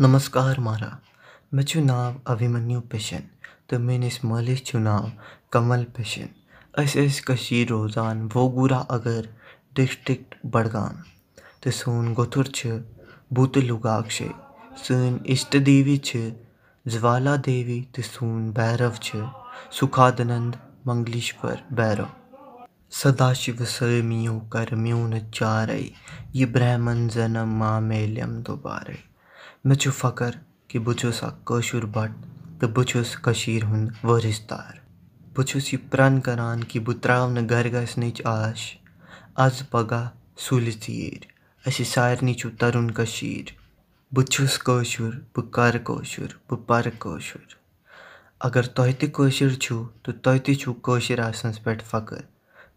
नमस्कार मारा। मे नाव अभिमन्यु पेशन तो मेनिस मालिस नाव कमल पेशन अस रोज़ान वोगुरा अगर डिस्ट्रिक्ट बडगाम तो सोन गोथुर बुत लुगाकशे सन इष्ट देवी ज्वाला देवी तो सोन भैरव सुखादनंद मंगलेश्वर भैरव। सदाशिव समियो कर म्यून चारे, ये ब्रह्मन जन्म मा मेलम दोबारे मे फ़ख्र कि बह कशर बट तो बह हुंद वरिस्तार बह यह प्रण करान कि बह त्रा गर गसनच आश। आज पगह सुलि तीर अस सारनी तरुण बह कशर बह कर कशर बह पर कशर। अगर तुह तशर तो तुह तशर आसनस पे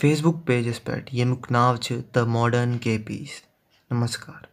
फेसबुक पेजस पे युक नाव द मॉडर्न के पीस नमस्कार।